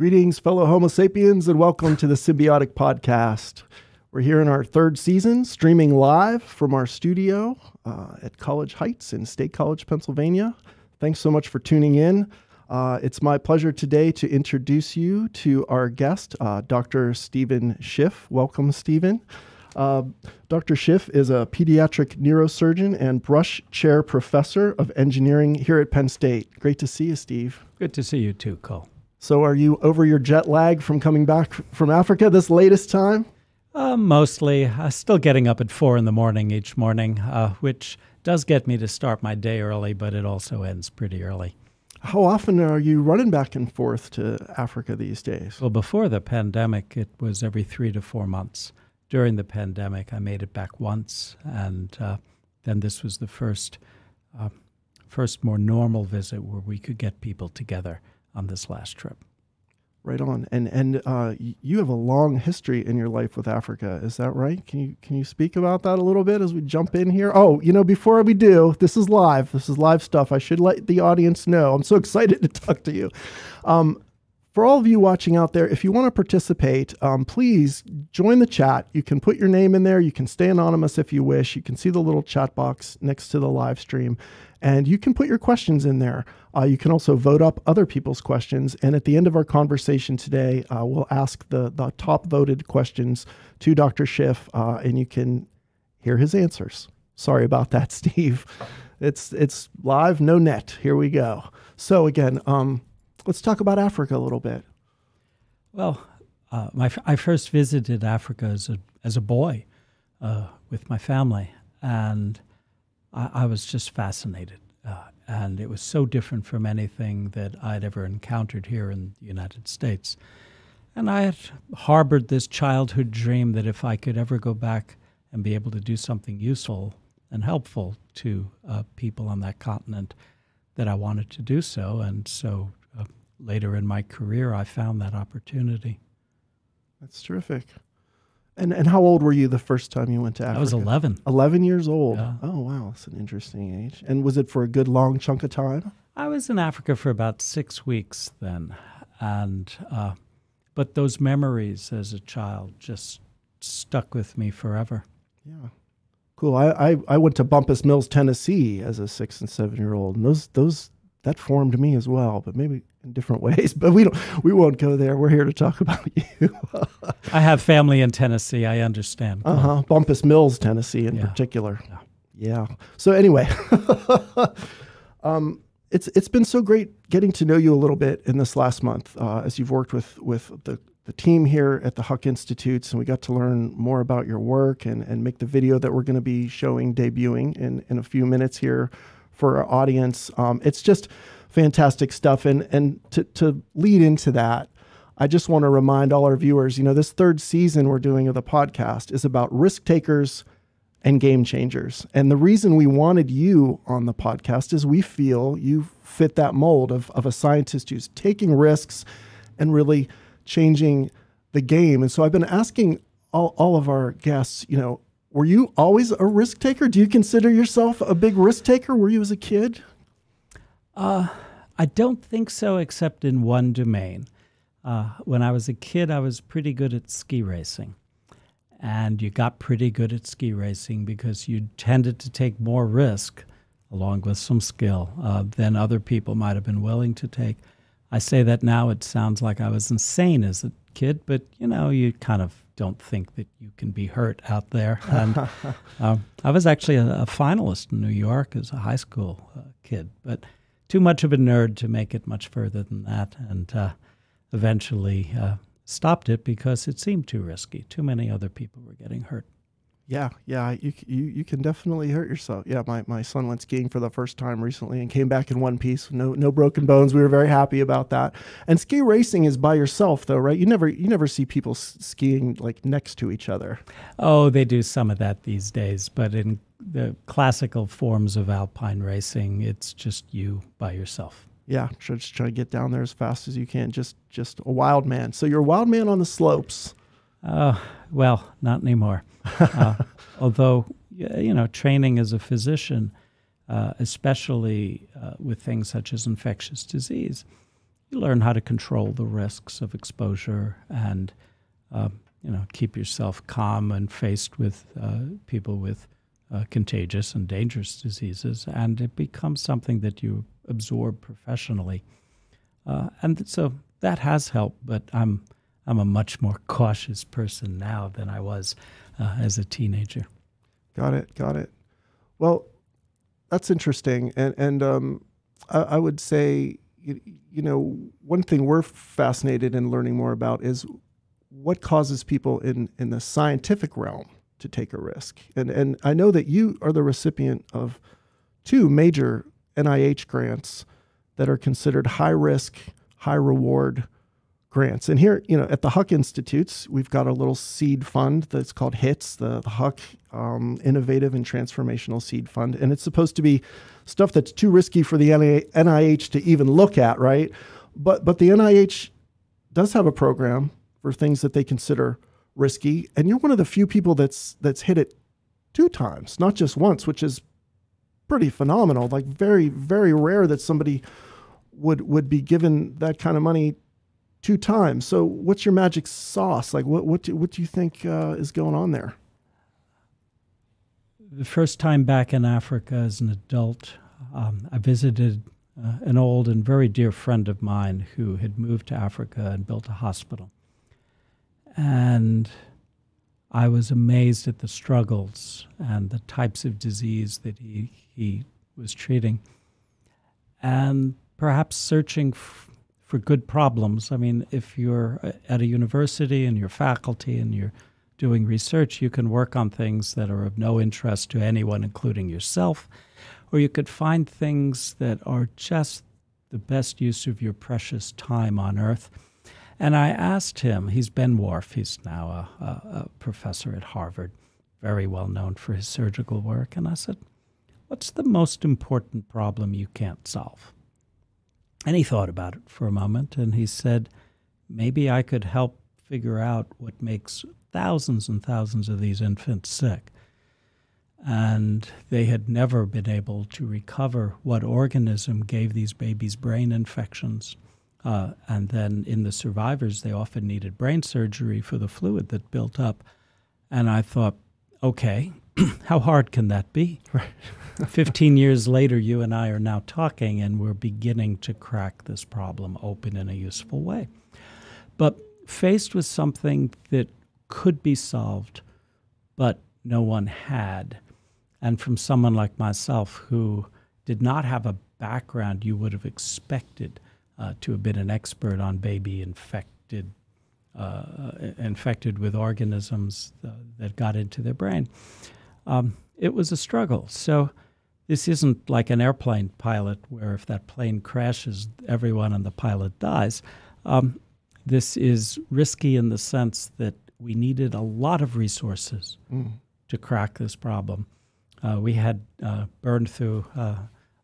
Greetings, fellow Homo sapiens, and welcome to the Symbiotic Podcast. We're here in our third season, streaming live from our studio uh, at College Heights in State College, Pennsylvania. Thanks so much for tuning in. Uh, it's my pleasure today to introduce you to our guest, uh, Dr. Steven Schiff. Welcome, Steven. Uh, Dr. Schiff is a pediatric neurosurgeon and Brush Chair Professor of Engineering here at Penn State. Great to see you, Steve. Good to see you too, Cole. So, are you over your jet lag from coming back from Africa this latest time? Uh, mostly. Uh, still getting up at four in the morning each morning, uh, which does get me to start my day early, but it also ends pretty early. How often are you running back and forth to Africa these days? Well, before the pandemic, it was every three to four months. During the pandemic, I made it back once, and uh, then this was the first, uh, first more normal visit where we could get people together on this last trip. Right on, and and uh, you have a long history in your life with Africa. Is that right? Can you can you speak about that a little bit as we jump in here? Oh, you know, before we do, this is live. This is live stuff. I should let the audience know. I'm so excited to talk to you. Um, for all of you watching out there, if you want to participate, um, please join the chat. You can put your name in there. You can stay anonymous if you wish. You can see the little chat box next to the live stream, and you can put your questions in there. Uh, you can also vote up other people's questions. And at the end of our conversation today, uh, we'll ask the, the top voted questions to Dr. Schiff, uh, and you can hear his answers. Sorry about that, Steve. It's it's live, no net. Here we go. So again, um, let's talk about Africa a little bit. Well, uh, my, I first visited Africa as a as a boy uh, with my family, and I, I was just fascinated. Uh, and it was so different from anything that I'd ever encountered here in the United States. And I had harbored this childhood dream that if I could ever go back and be able to do something useful and helpful to uh, people on that continent, that I wanted to do so. And so uh, later in my career, I found that opportunity. That's terrific. And and how old were you the first time you went to Africa? I was 11. 11 years old. Yeah. Oh, wow. That's an interesting age. And was it for a good long chunk of time? I was in Africa for about six weeks then. And, uh, but those memories as a child just stuck with me forever. Yeah. Cool. I, I, I went to Bumpus Mills, Tennessee as a six and seven year old. And those, those, that formed me as well, but maybe in different ways. But we don't we won't go there. We're here to talk about you. I have family in Tennessee. I understand. Uh huh. Bumpus Mills, Tennessee, in Yeah. particular. Yeah. Yeah. So anyway, um, it's it's been so great getting to know you a little bit in this last month uh, as you've worked with with the the team here at the Huck Institutes, and we got to learn more about your work and and make the video that we're going to be showing debuting in in a few minutes here for our audience. Um, it's just fantastic stuff, and and to to lead into that. I just want to remind all our viewers, you know, this third season we're doing of the podcast is about risk takers and game changers. And the reason we wanted you on the podcast is we feel you fit that mold of, of a scientist who's taking risks and really changing the game. And so I've been asking all, all of our guests, you know, were you always a risk taker? Do you consider yourself a big risk taker? Were you as a kid? Uh, I don't think so, except in one domain. Uh, when I was a kid, I was pretty good at ski racing. And you got pretty good at ski racing because you tended to take more risk, along with some skill, uh, than other people might have been willing to take. I say that now, it sounds like I was insane as a kid, but you know, you kind of don't think that you can be hurt out there. And um, I was actually a, a finalist in New York as a high school uh, kid, but too much of a nerd to make it much further than that. And uh, eventually uh, stopped it because it seemed too risky. Too many other people were getting hurt. Yeah, yeah, you, you you can definitely hurt yourself. Yeah, my, my son went skiing for the first time recently and came back in one piece, no no broken bones. We were very happy about that. And ski racing is by yourself though, right? You never you never see people skiing like next to each other. Oh, they do some of that these days, but in the classical forms of alpine racing, it's just you by yourself. Yeah, just try to get down there as fast as you can. Just just a wild man. So you're a wild man on the slopes. Uh, well, not anymore. uh, although, you know, training as a physician, uh, especially uh, with things such as infectious disease, you learn how to control the risks of exposure and, um, you know, keep yourself calm and faced with uh, people with uh, contagious and dangerous diseases. And it becomes something that you absorb professionally. Uh, and so that has helped, but I'm I'm a much more cautious person now than I was uh, as a teenager. Got it. Got it. Well, that's interesting, and and um, I, I, would say you, you know one thing we're fascinated in learning more about is what causes people in in the scientific realm to take a risk, and and I know that you are the recipient of two major NIH grants that are considered high risk, high reward grants. And here, you know, at the Huck Institutes, we've got a little seed fund that's called HITS, the, the Huck um, Innovative and Transformational Seed Fund. And it's supposed to be stuff that's too risky for the NIH to even look at, right? But, but the NIH does have a program for things that they consider risky. And you're one of the few people that's, that's hit it two times, not just once, which is pretty phenomenal. Like very, very rare that somebody would, would be given that kind of money two times. So, what's your magic sauce? Like, what what do, what do you think uh, is going on there? The first time back in Africa as an adult, um, I visited uh, an old and very dear friend of mine who had moved to Africa and built a hospital. And I was amazed at the struggles and the types of disease that he, he was treating. And perhaps searching for good problems. I mean, if you're uh, at a university and you're faculty and you're doing research, you can work on things that are of no interest to anyone, including yourself, or you could find things that are just the best use of your precious time on earth. And I asked him, he's Ben Warf, he's now a, a, a professor at Harvard, very well known for his surgical work. And I said, What's the most important problem you can't solve? And he thought about it for a moment and he said, maybe I could help figure out what makes thousands and thousands of these infants sick. And they had never been able to recover what organism gave these babies brain infections. Uh, and then in the survivors, they often needed brain surgery for the fluid that built up. And I thought, okay, how hard can that be? Right. 15 years later, you and I are now talking, and we're beginning to crack this problem open in a useful way. But faced with something that could be solved, but no one had, and from someone like myself who did not have a background you would have expected uh, to have been an expert on baby infected uh, infected with organisms uh, that got into their brain. Um, it was a struggle. So this isn't like an airplane pilot where if that plane crashes, everyone and the pilot dies. Um, this is risky in the sense that we needed a lot of resources mm. to crack this problem. Uh, we had uh, burned through uh,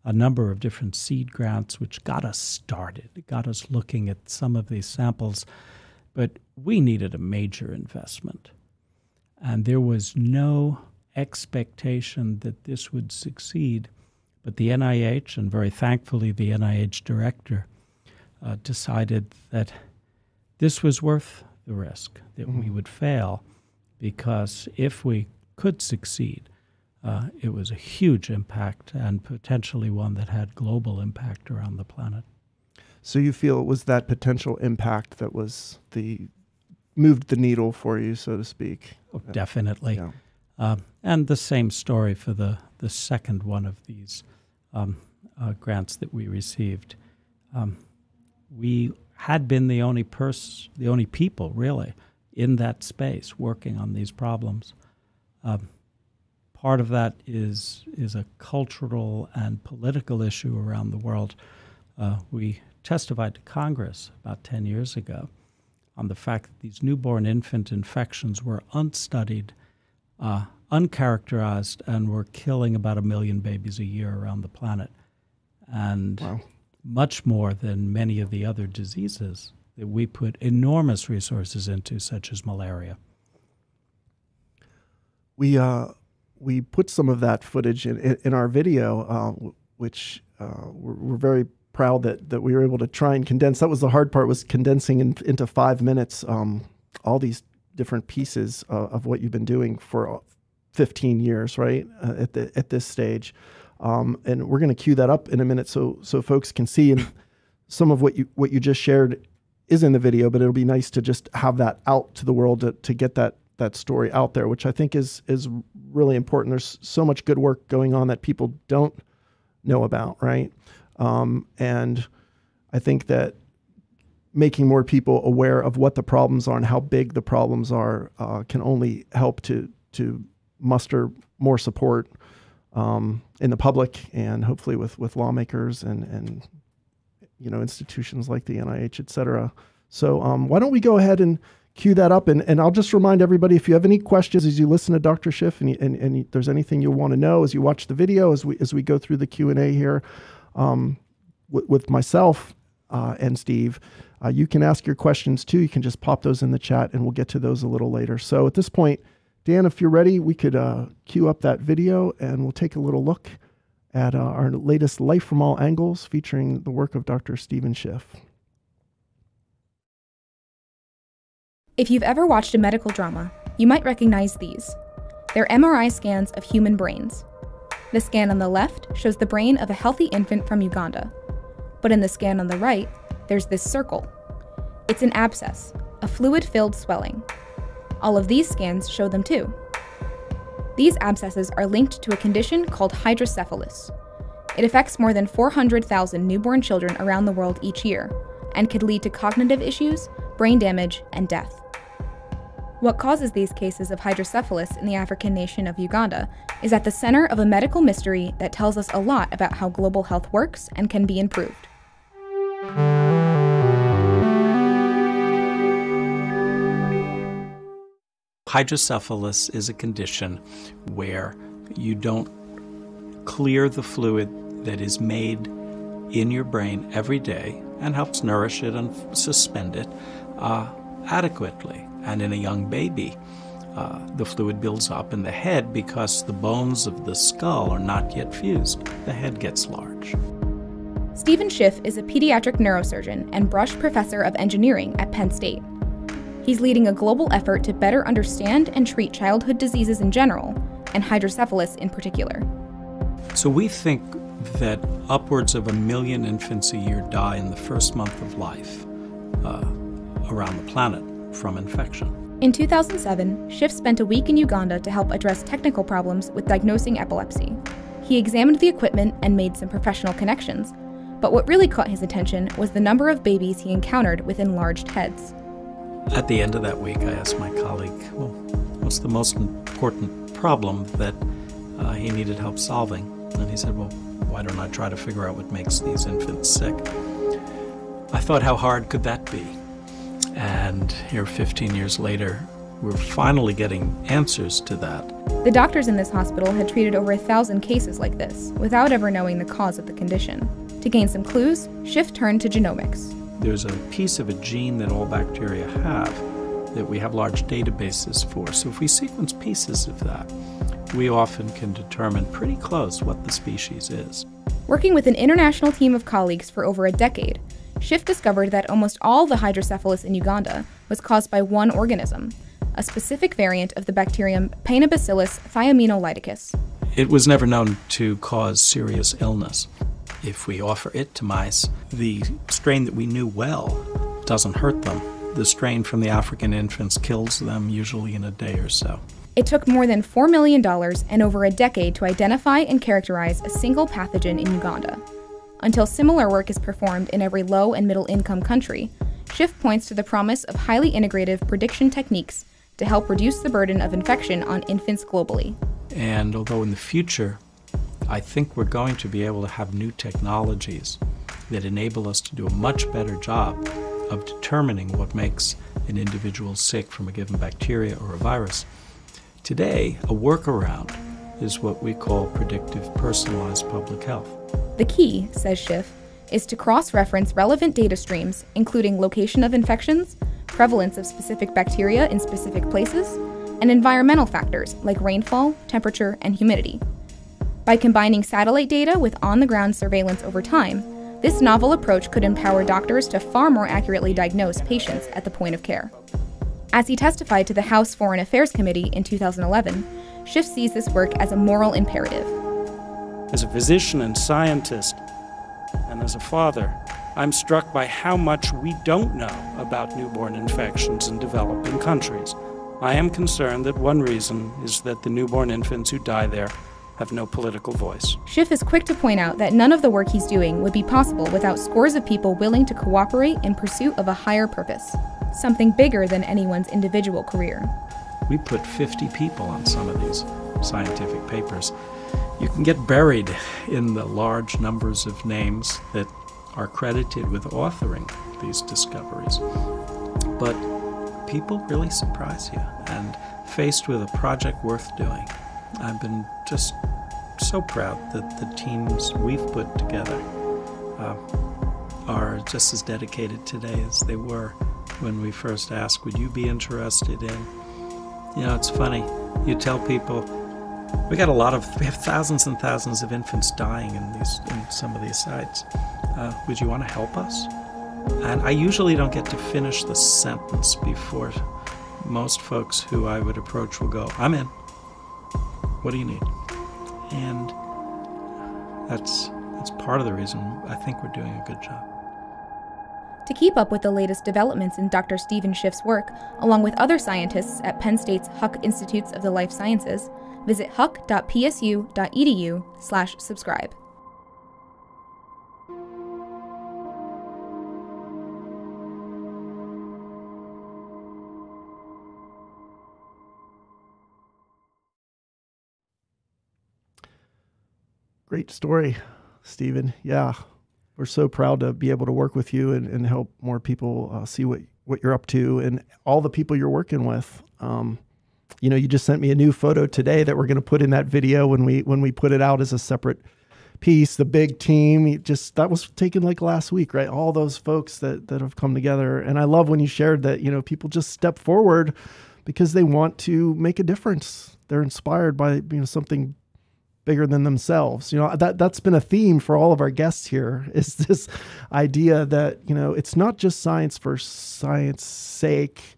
a number of different seed grants, which got us started. It got us looking at some of these samples, but we needed a major investment. And there was no expectation that this would succeed. But the NIH, and very thankfully the NIH director, uh, decided that this was worth the risk, that mm-hmm. we would fail, because if we could succeed, uh, it was a huge impact and potentially one that had global impact around the planet. So you feel it was that potential impact that was the moved the needle for you, so to speak. Oh, definitely. Yeah. Um, and the same story for the, the second one of these um, uh, grants that we received. Um, we had been the only person, the only people really in that space working on these problems. Um, part of that is is a cultural and political issue around the world. Uh, we testified to Congress about 10 years ago on the fact that these newborn infant infections were unstudied, uh, uncharacterized, and were killing about a million babies a year around the planet. And wow. much more than many of the other diseases that we put enormous resources into, such as malaria. We, uh, we put some of that footage in, in, in our video, uh, which uh, we're, we're very proud that that we were able to try and condense. That was the hard part was condensing in, into five minutes um, all these different pieces uh, of what you've been doing for 15 years, right? Uh, at the at this stage, um, and we're going to cue that up in a minute so so folks can see and some of what you what you just shared is in the video, but it'll be nice to just have that out to the world to, to get that that story out there, which I think is is really important. There's so much good work going on that people don't know about, right? Um, and I think that making more people aware of what the problems are and how big the problems are uh, can only help to to muster more support um, in the public and hopefully with with lawmakers and and you know institutions like the NIH, et cetera. So um, why don't we go ahead and cue that up and, and I'll just remind everybody if you have any questions as you listen to Dr. Schiff and, and, and there's anything you want to know as you watch the video as we as we go through the Q and A here, um, w- with myself uh, and Steve. Uh, you can ask your questions too. You can just pop those in the chat and we'll get to those a little later. So at this point, Dan, if you're ready, we could uh, cue up that video and we'll take a little look at uh, our latest Life from All Angles featuring the work of Dr. Steven Schiff. If you've ever watched a medical drama, you might recognize these. They're MRI scans of human brains. The scan on the left shows the brain of a healthy infant from Uganda. But in the scan on the right, there's this circle. It's an abscess, a fluid filled swelling. All of these scans show them too. These abscesses are linked to a condition called hydrocephalus. It affects more than 400,000 newborn children around the world each year and could lead to cognitive issues, brain damage, and death. What causes these cases of hydrocephalus in the African nation of Uganda is at the center of a medical mystery that tells us a lot about how global health works and can be improved. Hydrocephalus is a condition where you don't clear the fluid that is made in your brain every day and helps nourish it and suspend it uh, adequately. And in a young baby, uh, the fluid builds up in the head because the bones of the skull are not yet fused. The head gets large. Steven Schiff is a pediatric neurosurgeon and Brush Professor of Engineering at Penn State. He's leading a global effort to better understand and treat childhood diseases in general, and hydrocephalus in particular. So we think that upwards of a million infants a year die in the first month of life uh, around the planet from infection. In 2007, Schiff spent a week in Uganda to help address technical problems with diagnosing epilepsy. He examined the equipment and made some professional connections, but what really caught his attention was the number of babies he encountered with enlarged heads. At the end of that week, I asked my colleague, well, what's the most important problem that uh, he needed help solving? And he said, well, why don't I try to figure out what makes these infants sick? I thought, how hard could that be? And here, 15 years later, we're finally getting answers to that. The doctors in this hospital had treated over a thousand cases like this without ever knowing the cause of the condition. To gain some clues, Schiff turned to genomics. There's a piece of a gene that all bacteria have that we have large databases for. So if we sequence pieces of that, we often can determine pretty close what the species is. Working with an international team of colleagues for over a decade, Schiff discovered that almost all the hydrocephalus in Uganda was caused by one organism, a specific variant of the bacterium Paenibacillus thiaminolyticus. It was never known to cause serious illness. If we offer it to mice, the strain that we knew well doesn't hurt them. The strain from the African infants kills them usually in a day or so. It took more than $4 million and over a decade to identify and characterize a single pathogen in Uganda. Until similar work is performed in every low and middle income country, Schiff points to the promise of highly integrative prediction techniques to help reduce the burden of infection on infants globally. And although in the future, I think we're going to be able to have new technologies that enable us to do a much better job of determining what makes an individual sick from a given bacteria or a virus. Today, a workaround is what we call predictive personalized public health. The key, says Schiff, is to cross reference relevant data streams, including location of infections, prevalence of specific bacteria in specific places, and environmental factors like rainfall, temperature, and humidity. By combining satellite data with on the ground surveillance over time, this novel approach could empower doctors to far more accurately diagnose patients at the point of care. As he testified to the House Foreign Affairs Committee in 2011, Schiff sees this work as a moral imperative. As a physician and scientist, and as a father, I'm struck by how much we don't know about newborn infections in developing countries. I am concerned that one reason is that the newborn infants who die there have no political voice. Schiff is quick to point out that none of the work he's doing would be possible without scores of people willing to cooperate in pursuit of a higher purpose, something bigger than anyone's individual career. We put 50 people on some of these scientific papers. You can get buried in the large numbers of names that are credited with authoring these discoveries. But people really surprise you, and faced with a project worth doing, I've been just so proud that the teams we've put together uh, are just as dedicated today as they were when we first asked, Would you be interested in? You know, it's funny. You tell people, we got a lot of, we have thousands and thousands of infants dying in these, in some of these sites. Uh, would you want to help us? And I usually don't get to finish the sentence before most folks who I would approach will go, I'm in. What do you need? And that's that's part of the reason I think we're doing a good job. To keep up with the latest developments in Dr. Steven Schiff's work, along with other scientists at Penn State's Huck Institutes of the Life Sciences, visit huck.psu.edu/subscribe. Great story, Steven. Yeah, we're so proud to be able to work with you and, and help more people uh, see what, what you're up to and all the people you're working with. Um, you know, you just sent me a new photo today that we're going to put in that video when we when we put it out as a separate piece. The big team, just that was taken like last week, right? All those folks that that have come together, and I love when you shared that. You know, people just step forward because they want to make a difference. They're inspired by you know something bigger than themselves. You know, that that's been a theme for all of our guests here is this idea that, you know, it's not just science for science sake,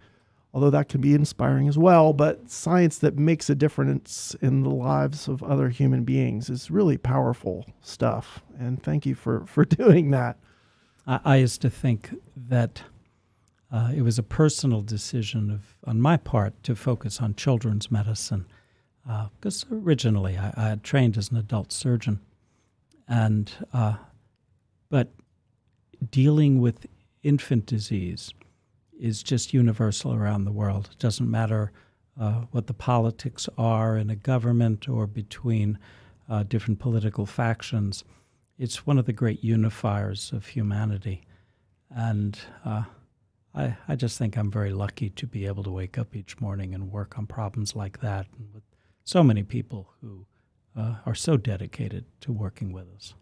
although that can be inspiring as well, but science that makes a difference in the lives of other human beings is really powerful stuff. And thank you for for doing that. I, I used to think that uh, it was a personal decision of on my part to focus on children's medicine because uh, originally I, I, had trained as an adult surgeon, and uh, but dealing with infant disease is just universal around the world. It doesn't matter uh, what the politics are in a government or between uh, different political factions. It's one of the great unifiers of humanity, and uh, I, I just think I'm very lucky to be able to wake up each morning and work on problems like that. And with so many people who uh, are so dedicated to working with us.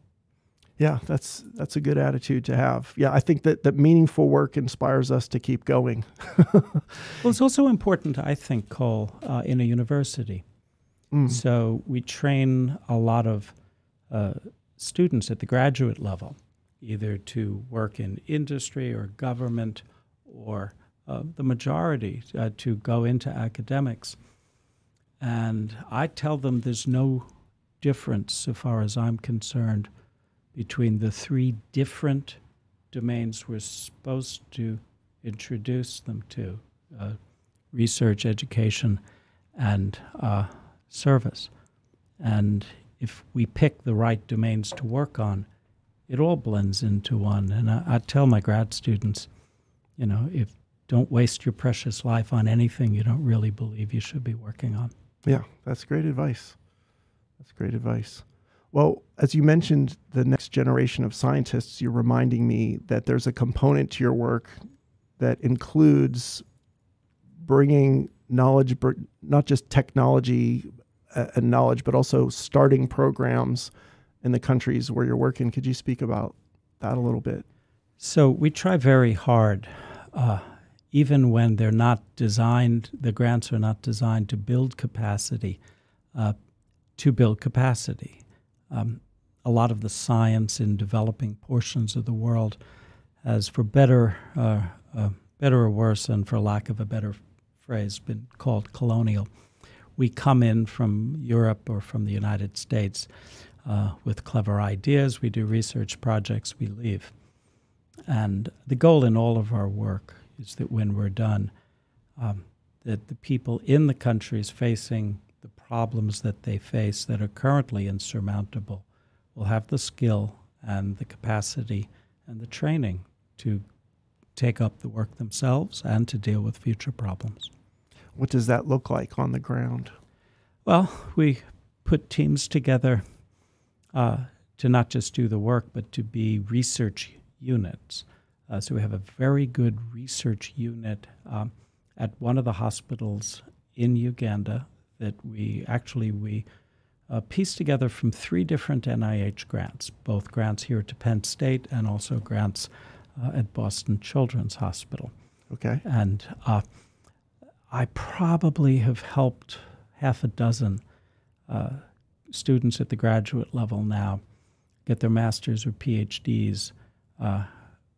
Yeah, that's that's a good attitude to have. Yeah, I think that that meaningful work inspires us to keep going. well, it's also important, I think, Cole, uh, in a university. Mm. So we train a lot of uh, students at the graduate level, either to work in industry or government, or uh, the majority uh, to go into academics. And I tell them there's no difference, so far as I'm concerned, between the three different domains we're supposed to introduce them to uh, research, education, and uh, service. And if we pick the right domains to work on, it all blends into one. And I, I tell my grad students, you know, if don't waste your precious life on anything you don't really believe you should be working on. Yeah, that's great advice. That's great advice. Well, as you mentioned, the next generation of scientists, you're reminding me that there's a component to your work that includes bringing knowledge, not just technology uh, and knowledge, but also starting programs in the countries where you're working. Could you speak about that a little bit? So we try very hard, uh, even when they're not designed, the grants are not designed to build capacity, uh, to build capacity. Um, a lot of the science in developing portions of the world has, for better, uh, uh better or worse, and for lack of a better phrase, been called colonial. We come in from Europe or from the United States uh, with clever ideas. We do research projects, we leave. And the goal in all of our work is that when we're done, um, that the people in the countries facing the problems that they face that are currently insurmountable will have the skill and the capacity and the training to take up the work themselves and to deal with future problems. What does that look like on the ground? Well, we put teams together uh, to not just do the work, but to be research units. Uh, so we have a very good research unit um, at one of the hospitals in Uganda that we actually we uh, pieced together from three different NIH grants, both grants here to Penn State and also grants uh, at Boston Children's Hospital. Okay. And uh, I probably have helped half a dozen uh, students at the graduate level now get their masters or PhDs, uh,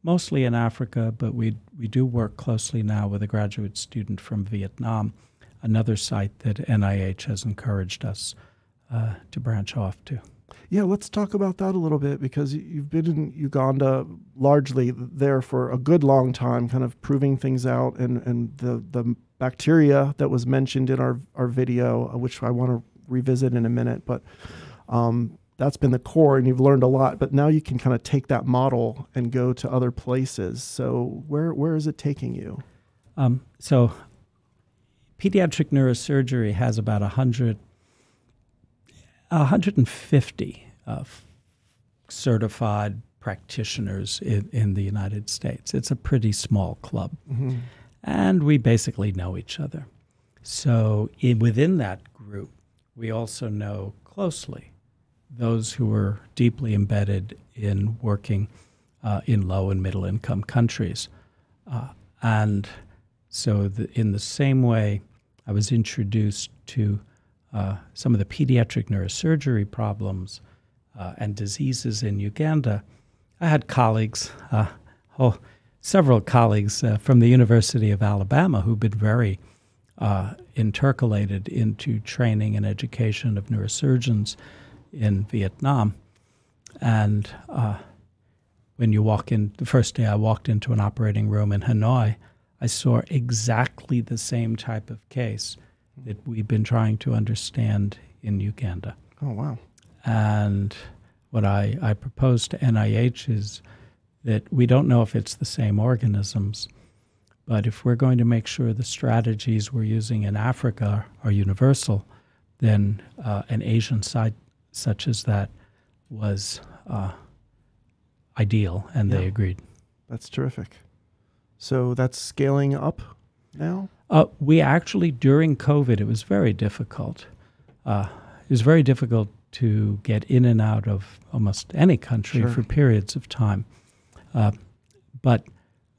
mostly in Africa, but we, we do work closely now with a graduate student from Vietnam, another site that NIH has encouraged us uh, to branch off to. Yeah, let's talk about that a little bit because you've been in Uganda largely there for a good long time, kind of proving things out. And, and the, the bacteria that was mentioned in our, our video, uh, which I want to revisit in a minute, but um, that's been the core and you've learned a lot. But now you can kind of take that model and go to other places. So, where, where is it taking you? Um, so, pediatric neurosurgery has about 100 150 uh, certified practitioners in, in the United States. It's a pretty small club. Mm-hmm. And we basically know each other. So in, within that group, we also know closely those who are deeply embedded in working uh, in low and middle income countries. Uh, and so, the, in the same way, I was introduced to uh, some of the pediatric neurosurgery problems uh, and diseases in Uganda, I had colleagues, uh, oh, several colleagues uh, from the University of Alabama who've been very uh, intercalated into training and education of neurosurgeons in Vietnam. And when you walk in, the first day I walked into an operating room in Hanoi, I saw exactly the same type of case that we've been trying to understand in Uganda. Oh, wow. And what I, I propose to NIH is that we don't know if it's the same organisms, but if we're going to make sure the strategies we're using in Africa are universal, then uh, an Asian site such as that was uh, ideal, and yeah. they agreed. That's terrific. So that's scaling up now? Uh, we actually, during COVID, it was very difficult. Uh, it was very difficult to get in and out of almost any country sure. for periods of time. Uh, but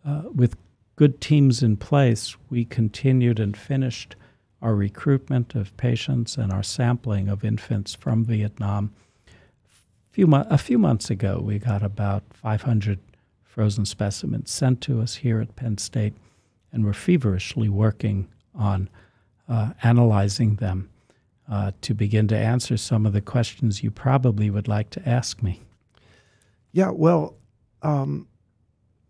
uh, with good teams in place, we continued and finished our recruitment of patients and our sampling of infants from Vietnam. A few, a few months ago, we got about 500 frozen specimens sent to us here at Penn State and we're feverishly working on uh, analyzing them uh, to begin to answer some of the questions you probably would like to ask me. Yeah, well, um,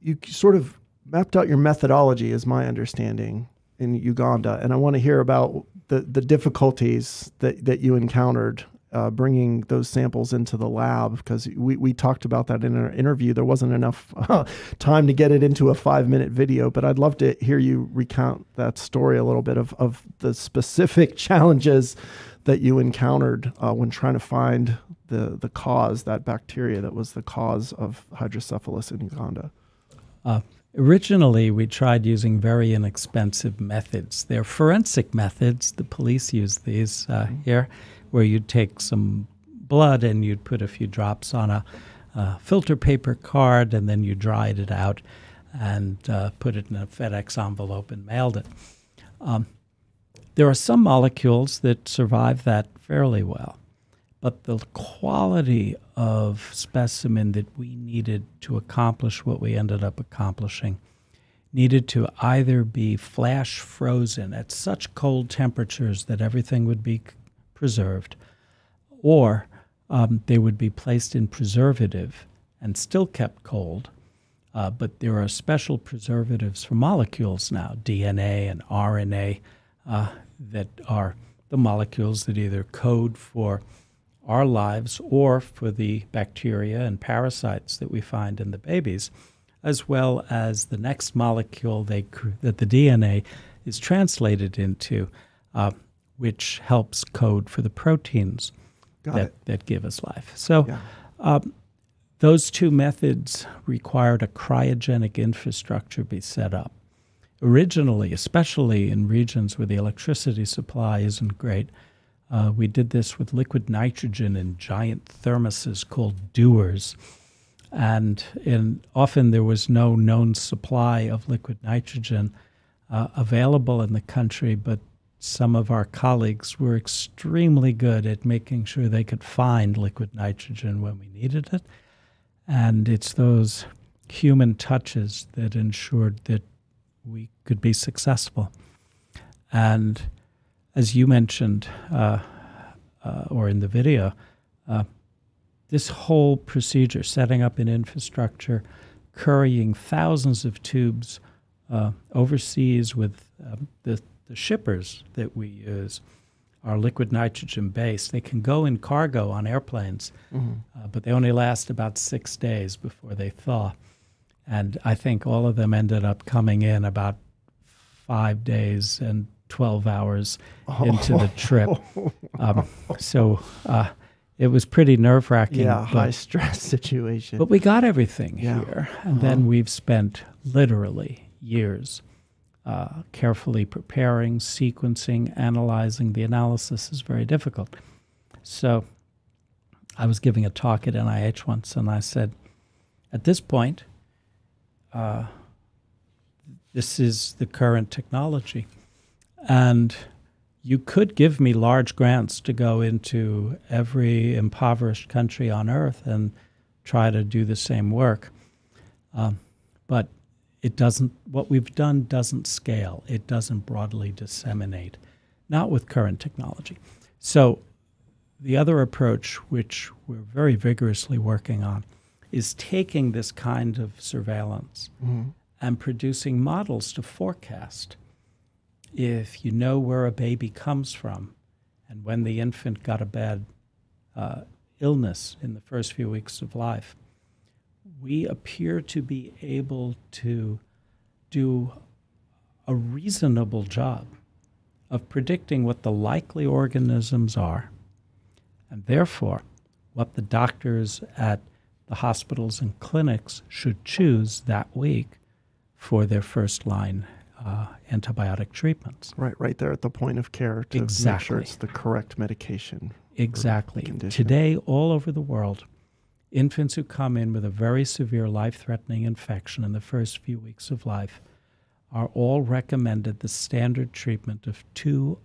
you sort of mapped out your methodology, is my understanding, in Uganda, and I want to hear about the, the difficulties that, that you encountered uh, bringing those samples into the lab because we, we talked about that in our interview. There wasn't enough uh, time to get it into a five minute video, but I'd love to hear you recount that story a little bit of, of the specific challenges that you encountered uh, when trying to find the, the cause, that bacteria that was the cause of hydrocephalus in Uganda. Uh, originally, we tried using very inexpensive methods. They're forensic methods. The police use these uh, mm-hmm. here where you'd take some blood and you'd put a few drops on a, a filter paper card and then you dried it out and uh, put it in a FedEx envelope and mailed it. Um, there are some molecules that survive that fairly well, but the quality of specimen that we needed to accomplish what we ended up accomplishing needed to either be flash frozen at such cold temperatures that everything would be preserved, or um, they would be placed in preservative and still kept cold. Uh, but there are special preservatives for molecules now, DNA and RNA, uh, that are the molecules that either code for our lives or for the bacteria and parasites that we find in the babies, as well as the next molecule they, that the DNA is translated into. Uh, which helps code for the proteins that, that give us life. So, yeah. um, those two methods required a cryogenic infrastructure be set up. Originally, especially in regions where the electricity supply isn't great, uh, we did this with liquid nitrogen in giant thermoses called dewars. And in, often there was no known supply of liquid nitrogen uh, available in the country, but some of our colleagues were extremely good at making sure they could find liquid nitrogen when we needed it. And it's those human touches that ensured that we could be successful. And as you mentioned, uh, uh, or in the video, uh, this whole procedure, setting up an infrastructure, currying thousands of tubes uh, overseas with um, the the shippers that we use are liquid nitrogen based. They can go in cargo on airplanes, mm-hmm. uh, but they only last about six days before they thaw. And I think all of them ended up coming in about five days and 12 hours oh. into the trip. Um, so uh, it was pretty nerve wracking. Yeah, high stress situation. But we got everything yeah. here. And uh-huh. then we've spent literally years uh, carefully preparing, sequencing, analyzing. The analysis is very difficult. So I was giving a talk at NIH once, and I said, at this point, uh, this is the current technology. And you could give me large grants to go into every impoverished country on earth and try to do the same work. Um, but it doesn't what we've done doesn't scale. It doesn't broadly disseminate not with current technology. So the other approach which we're very vigorously working on is taking this kind of surveillance mm-hmm. and producing models to forecast if you know where a baby comes from and when the infant got a bad uh, illness in the first few weeks of life we appear to be able to do a reasonable job of predicting what the likely organisms are, and therefore what the doctors at the hospitals and clinics should choose that week for their first line uh, antibiotic treatments. Right, right there at the point of care to exactly. make sure it's the correct medication. Exactly. Today, all over the world, Infants who come in with a very severe life threatening infection in the first few weeks of life are all recommended the standard treatment of two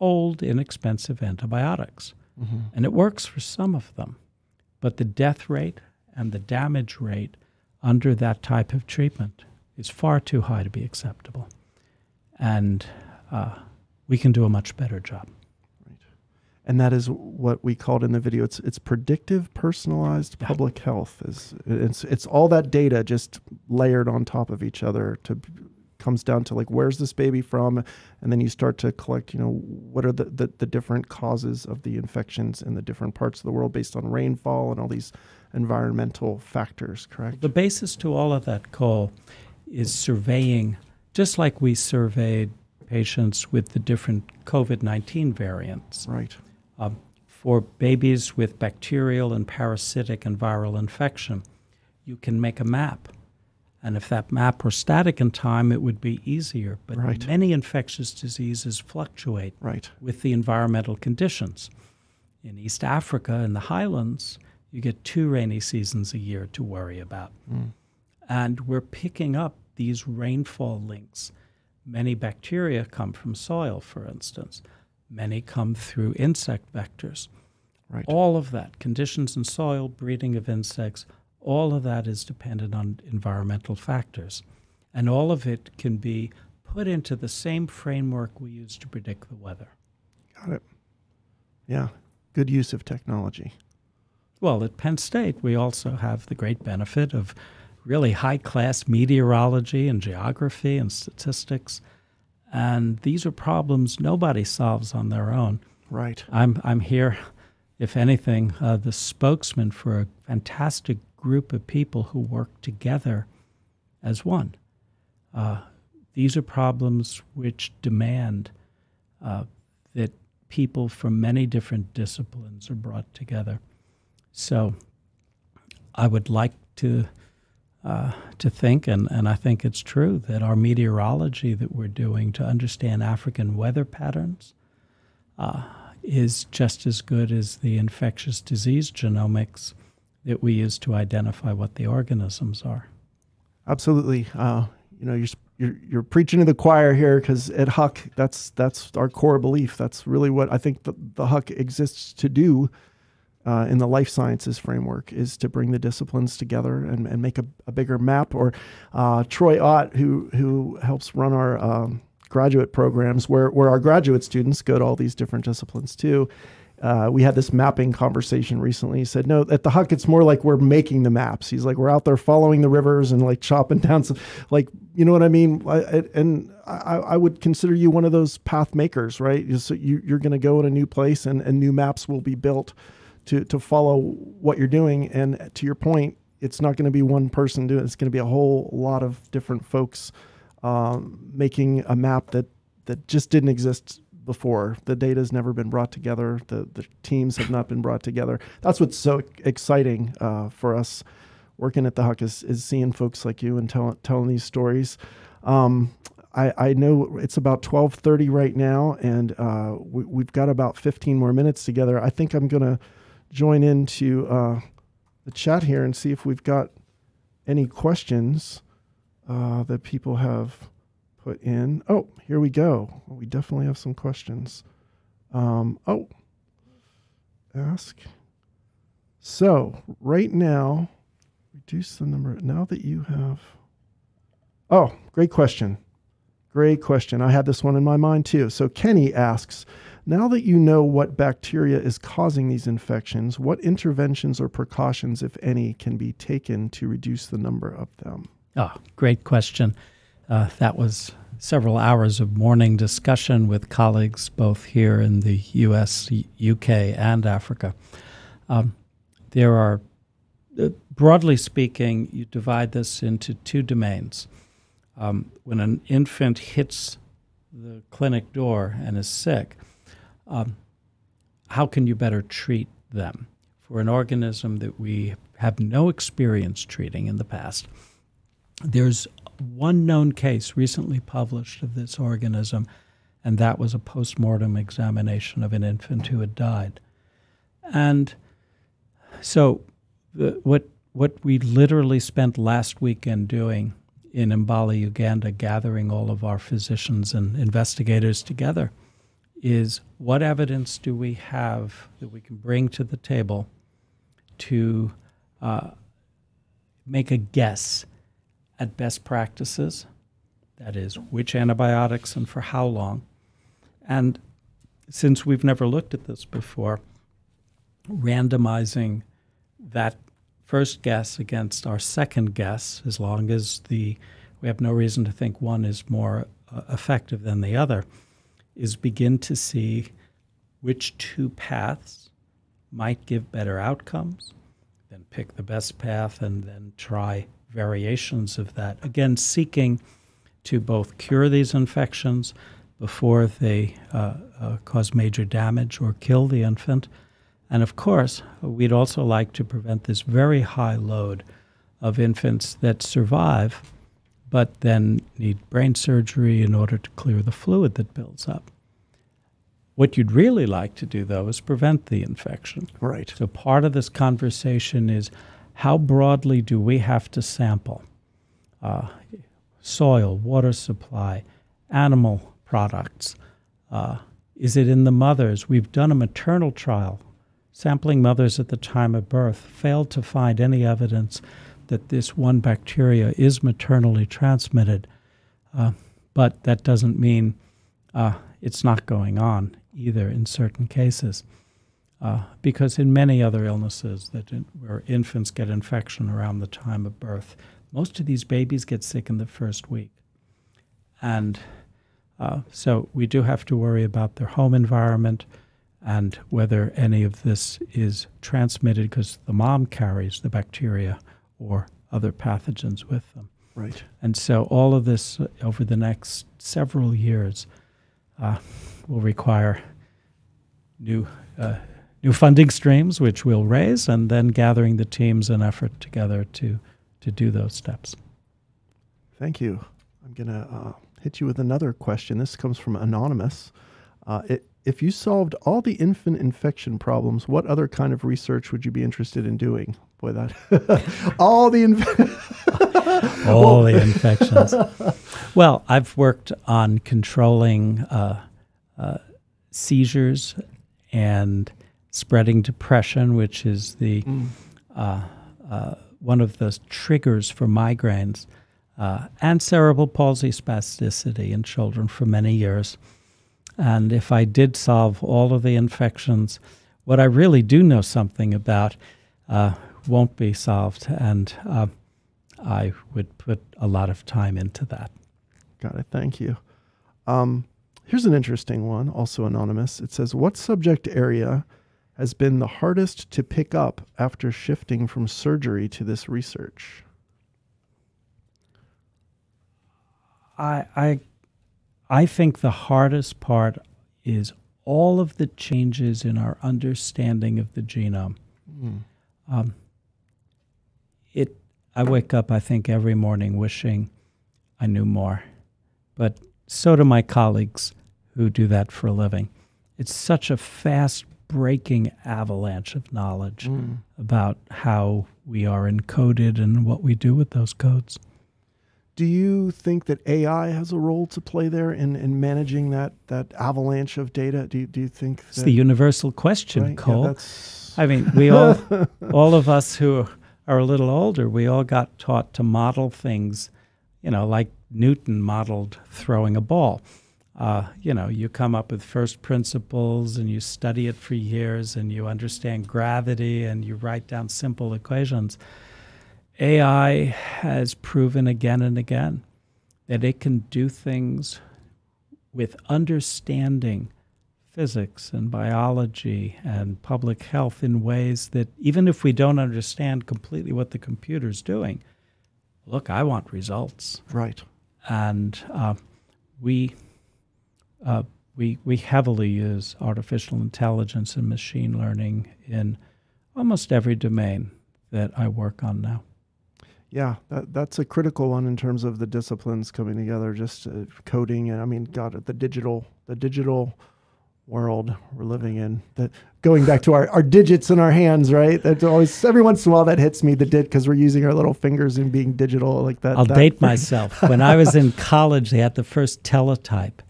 old, inexpensive antibiotics. Mm-hmm. And it works for some of them. But the death rate and the damage rate under that type of treatment is far too high to be acceptable. And uh, we can do a much better job and that is what we called in the video. It's it's predictive personalized public health. Is it's it's all that data just layered on top of each other to comes down to like where's this baby from, and then you start to collect, you know, what are the, the, the different causes of the infections in the different parts of the world based on rainfall and all these environmental factors, correct? The basis to all of that, Cole, is surveying, just like we surveyed patients with the different COVID 19 variants. Right. Um, for babies with bacterial and parasitic and viral infection, you can make a map. And if that map were static in time, it would be easier. But right. many infectious diseases fluctuate right. with the environmental conditions. In East Africa, in the highlands, you get two rainy seasons a year to worry about. Mm. And we're picking up these rainfall links. Many bacteria come from soil, for instance. Many come through insect vectors. Right. All of that, conditions in soil, breeding of insects, all of that is dependent on environmental factors. And all of it can be put into the same framework we use to predict the weather. Got it. Yeah, good use of technology. Well, at Penn State, we also have the great benefit of really high class meteorology and geography and statistics. And these are problems nobody solves on their own. Right. I'm, I'm here, if anything, uh, the spokesman for a fantastic group of people who work together as one. Uh, these are problems which demand uh, that people from many different disciplines are brought together. So I would like to uh, to think, and, and I think it's true, that our meteorology that we're doing to understand African weather patterns uh, is just as good as the infectious disease genomics that we use to identify what the organisms are. Absolutely. Uh, you know, you're, you're, you're preaching to the choir here because at Huck, that's that's our core belief. That's really what I think the, the Huck exists to do uh, in the life sciences framework is to bring the disciplines together and, and make a, a bigger map. Or uh, Troy Ott, who who helps run our um, graduate programs, where where our graduate students go to all these different disciplines too. Uh, we had this mapping conversation recently. He said, "No, at the Huck, it's more like we're making the maps." He's like, "We're out there following the rivers and like chopping down some, like you know what I mean." I, and I, I, would consider you one of those path makers, right? So you, are going to go in a new place, and, and new maps will be built to to follow what you're doing. And to your point, it's not going to be one person doing it. It's going to be a whole lot of different folks um, making a map that that just didn't exist before. The data has never been brought together. The the teams have not been brought together. That's what's so exciting uh, for us working at the Huck is, is seeing folks like you and tell, telling these stories. Um, I, I know it's about 12:30 right now, and uh, we, have got about 15 more minutes together. I think I'm gonna join into uh, the chat here and see if we've got any questions uh, that people have put in. Oh, here we go. We definitely have some questions. Um, oh, ask. So, right now, reduce the number. Now that you have. Oh, great question. Great question. I had this one in my mind too. So, Kenny asks Now that you know what bacteria is causing these infections, what interventions or precautions, if any, can be taken to reduce the number of them? Oh, great question. Uh, that was several hours of morning discussion with colleagues both here in the US, UK, and Africa. Um, there are, uh, broadly speaking, you divide this into two domains. Um, when an infant hits the clinic door and is sick, um, how can you better treat them? For an organism that we have no experience treating in the past, there's one known case recently published of this organism, and that was a post mortem examination of an infant who had died. And so, the, what what we literally spent last weekend doing in Mbale, Uganda, gathering all of our physicians and investigators together, is what evidence do we have that we can bring to the table to uh, make a guess at best practices, that is, which antibiotics and for how long. And since we've never looked at this before, randomizing that first guess against our second guess, as long as the we have no reason to think one is more uh, effective than the other, is begin to see which two paths might give better outcomes, then pick the best path and then try variations of that. Again, seeking to both cure these infections before they uh, uh, cause major damage or kill the infant. And of course, we'd also like to prevent this very high load of infants that survive but then need brain surgery in order to clear the fluid that builds up. What you'd really like to do, though, is prevent the infection. Right. So part of this conversation is how broadly do we have to sample uh, soil, water supply, animal products? Uh, is it in the mothers? We've done a maternal trial, sampling mothers at the time of birth, failed to find any evidence that this one bacteria is maternally transmitted. Uh, but that doesn't mean uh, it's not going on either in certain cases. Uh, because in many other illnesses that in, where infants get infection around the time of birth, most of these babies get sick in the first week. And uh, so we do have to worry about their home environment and whether any of this is transmitted because the mom carries the bacteria or other pathogens with them. Right. And so all of this uh, over the next several years uh, will require new uh, new funding streams, which we'll raise, and then gathering the teams and effort together to to do those steps. Thank you. I'm gonna uh, hit you with another question. This comes from anonymous. Uh, it, if you solved all the infant infection problems, what other kind of research would you be interested in doing? Boy, that all the inf- all the infections. Well, I've worked on controlling uh, uh, seizures and spreading depression, which is the mm. uh, uh one of the triggers for migraines, uh, and cerebral palsy spasticity in children for many years. And if I did solve all of the infections, what I really do know something about uh, won't be solved. And uh, I would put a lot of time into that. Got it. Thank you. Um, here's an interesting one, also anonymous. It says, What subject area has been the hardest to pick up after shifting from surgery to this research? I, I I think the hardest part is all of the changes in our understanding of the genome. Mm. Um. I wake up, I think, every morning wishing I knew more, but so do my colleagues who do that for a living. It's such a fast breaking avalanche of knowledge mm. about how we are encoded and what we do with those codes. Do you think that AI has a role to play there in, in managing that, that avalanche of data? Do you, do you think it's the universal question, right? Cole? Yeah, I mean, we all, all of us who are a little older, we all got taught to model things, you know, like Newton modeled throwing a ball. Uh, you know, you come up with first principles and you study it for years and you understand gravity and you write down simple equations. AI has proven again and again that it can do things with understanding physics and biology and public health in ways that even if we don't understand completely what the computer's doing, look, I want results. Right. And uh, we, uh, we, we heavily use artificial intelligence and machine learning in almost every domain that I work on now. Yeah, that, that's a critical one in terms of the disciplines coming together. Just uh, coding, and I mean, God, the digital, the digital world we're living in. That going back to our, our digits in our hands, right? That's always every once in a while that hits me. The dit because we're using our little fingers and being digital like that. I'll that date myself. when I was in college, they had the first teletype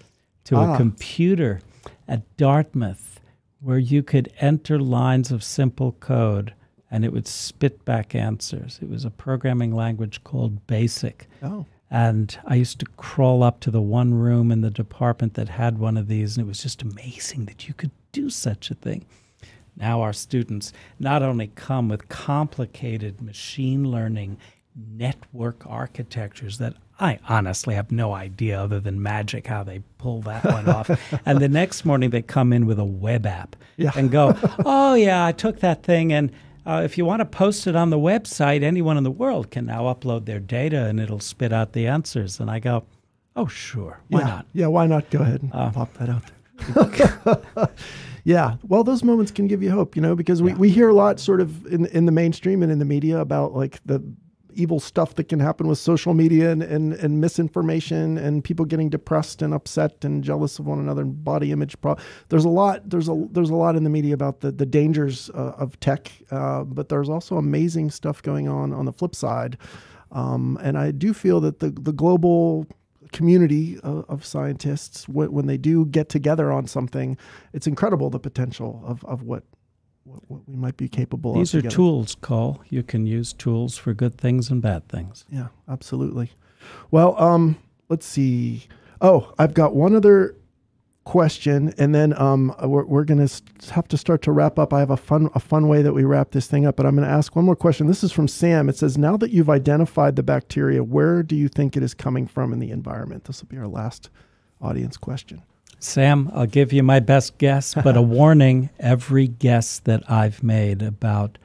to ah. a computer at Dartmouth, where you could enter lines of simple code and it would spit back answers. It was a programming language called BASIC. Oh. And I used to crawl up to the one room in the department that had one of these, and it was just amazing that you could do such a thing. Now, our students not only come with complicated machine learning network architectures that I honestly have no idea other than magic how they pull that one off. And the next morning they come in with a web app Yeah. and go, "Oh yeah, I took that thing and uh, if you want to post it on the website, anyone in the world can now upload their data and it'll spit out the answers." And I go, "Oh sure, why yeah. not?" Yeah, why not? Go ahead and Uh, pop that out there. yeah, well, those moments can give you hope, you know, because we, we hear a lot sort of in, in the mainstream and in the media about like the evil stuff that can happen with social media and, and, and misinformation and people getting depressed and upset and jealous of one another and body image. Pro- there's a lot. There's a there's a lot in the media about the the dangers uh, of tech, uh, but there's also amazing stuff going on on the flip side. Um, and I do feel that the the global community of, of scientists wh- when they do get together on something it's incredible the potential of, of what, what what we might be capable These of These are tools, Cole. You can use tools for good things and bad things. yeah absolutely. Well um let's see. Oh i've got one other question and then um we're, we're gonna have to start to wrap up. I have a fun a fun way that we wrap this thing up but i'm gonna ask one more question. This is from sam. It says now that you've identified the bacteria where do you think it is coming from in the environment? This will be our last audience question Sam, I'll give you my best guess, but a warning every guess that I've made about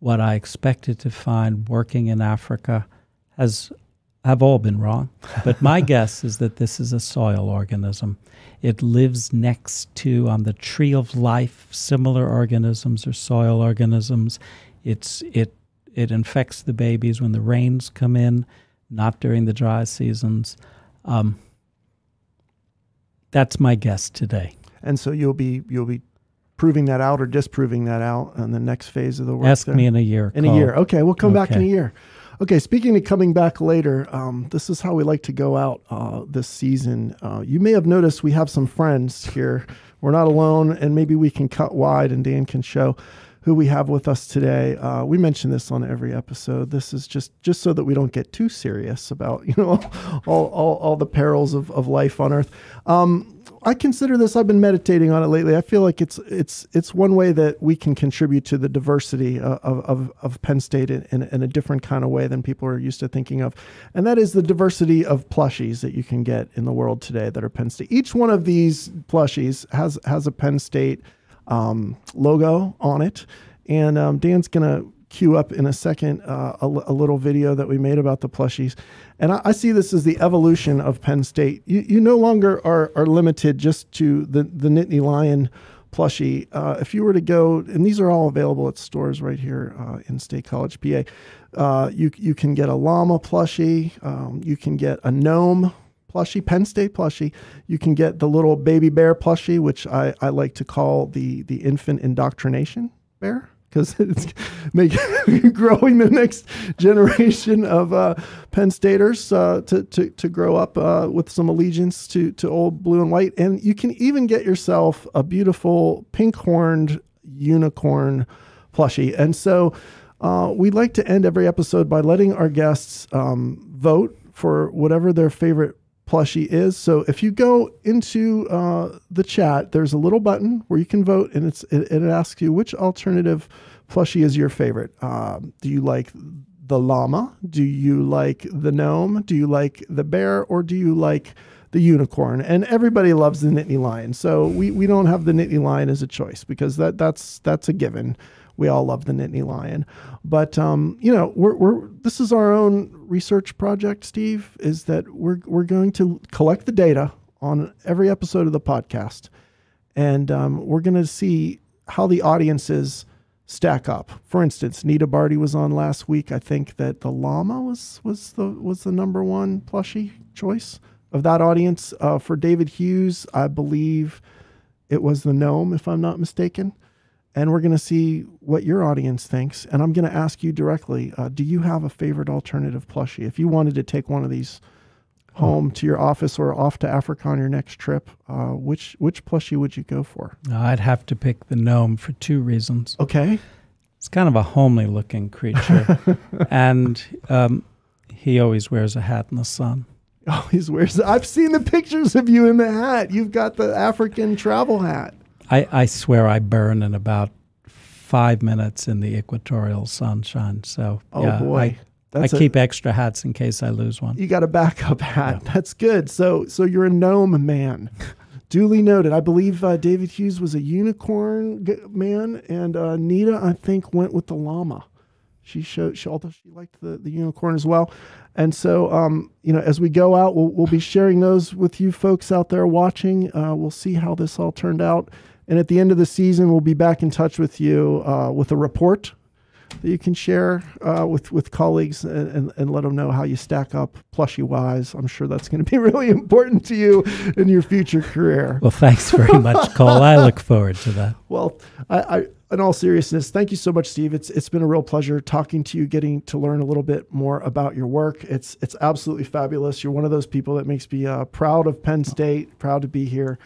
what I expected to find working in Africa has have all been wrong. But my guess is that this is a soil organism. It lives next to on the tree of life similar organisms or soil organisms. It's it it infects the babies when the rains come in, not during the dry seasons. Um, that's my guess today. and so you'll be you'll be proving that out or disproving that out in the next phase of the work Ask there? me in a year. In a year. Okay, we'll come back in a year. Okay, speaking of coming back later, um, this is how we like to go out uh, this season. Uh, you may have noticed we have some friends here. We're not alone, and maybe we can cut wide and Dan can show who we have with us today. Uh, we mention this on every episode. This is just just so that we don't get too serious about you know all all, all the perils of, of life on Earth. Um, I consider this. I've been meditating on it lately. I feel like it's it's it's one way that we can contribute to the diversity uh, of of, of Penn State in, in, in a different kind of way than people are used to thinking of, and that is the diversity of plushies that you can get in the world today that are Penn State. Each one of these plushies has has a Penn State um, logo on it, and um, Dan's gonna cue up in a second uh, a, a little video that we made about the plushies. And I, I see this as the evolution of Penn State. You, you no longer are, are limited just to the, the Nittany Lion plushie. Uh, if you were to go, and these are all available at stores right here uh, in State College, PA, uh, you, you can get a llama plushie, um, you can get a gnome plushie, Penn State plushie. You can get the little baby bear plushie, which I, I like to call the, the infant indoctrination bear because it's making growing the next generation of uh, Penn Staters uh, to, to, to grow up uh, with some allegiance to, to old blue and white. And you can even get yourself a beautiful pink horned unicorn plushie. And so uh, we like to end every episode by letting our guests um, vote for whatever their favorite plushie is. So if you go into uh, the chat, there's a little button where you can vote, and it's it, it asks you which alternative plushie is your favorite. Um, do you like the llama? Do you like the gnome? Do you like the bear, or do you like the unicorn? And everybody loves the Nittany Lion, so we, we don't have the Nittany Lion as a choice because that that's that's a given. We all love the Nittany Lion, but um, you know, we're, we're this is our own research project. Steve is that we're we're going to collect the data on every episode of the podcast, and um, we're going to see how the audiences stack up. For instance, Nita Bharti was on last week. I think that the llama was was the was the number one plushie choice of that audience. Uh, for David Hughes, I believe it was the gnome, if I'm not mistaken and we're going to see what your audience thinks. And I'm going to ask you directly: uh, Do you have a favorite alternative plushie? If you wanted to take one of these home to your office or off to Africa on your next trip, uh, which which plushie would you go for? I'd have to pick the gnome for two reasons. Okay, It's kind of a homely looking creature, and um, he always wears a hat in the sun. He's wears. I've seen the pictures of you in the hat. You've got the African travel hat. I, I swear I burn in about five minutes in the equatorial sunshine. So Oh yeah, boy. That's I a- keep extra hats in case I lose one. You got a backup hat. That's good. So so you're a gnome man. Duly noted. I believe uh, David Hughes was a unicorn g- man, and uh, Nita, I think, went with the llama. She showed, she, although she liked the, the unicorn as well. And so, um, you know, as we go out, we'll, we'll be sharing those with you folks out there watching. Uh, we'll see how this all turned out. And at the end of the season, we'll be back in touch with you uh, with a report that you can share uh, with with colleagues and, and, and let them know how you stack up plushy wise. I'm sure that's going to be really important to you in your future career. Well, thanks very much, Cole. I look forward to that. Well, I, I in all seriousness, thank you so much, Steve. It's it's been a real pleasure talking to you, getting to learn a little bit more about your work. It's it's absolutely fabulous. You're one of those people that makes me uh, proud of Penn State, proud to be here.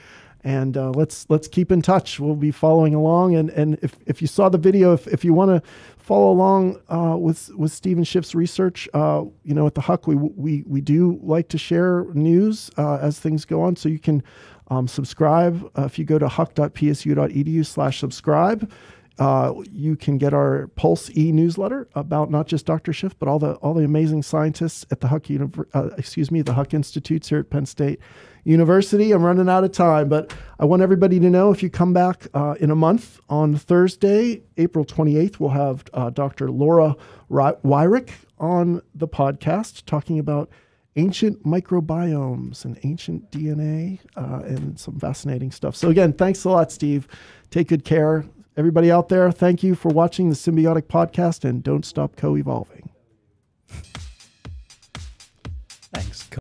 And uh, let's let's keep in touch. We'll be following along. And and if, if you saw the video, if, if you want to follow along uh, with with Steven Schiff's research, uh, you know, at the Huck, we we we do like to share news uh, as things go on. So you can um, subscribe uh, if you go to huck.psu.edu/subscribe. Uh, you can get our Pulse e newsletter about not just Dr. Schiff, but all the all the amazing scientists at the Huck, Univer- uh, excuse me, the Huck Institutes here at Penn State University. I'm running out of time, but I want everybody to know if you come back uh, in a month on Thursday, April 28th, we'll have uh, Dr. Laura Ry- Weyrich on the podcast talking about ancient microbiomes and ancient DNA uh, and some fascinating stuff. So, again, thanks a lot, Steve. Take good care. Everybody out there, thank you for watching the Symbiotic Podcast and don't stop co evolving. Thanks.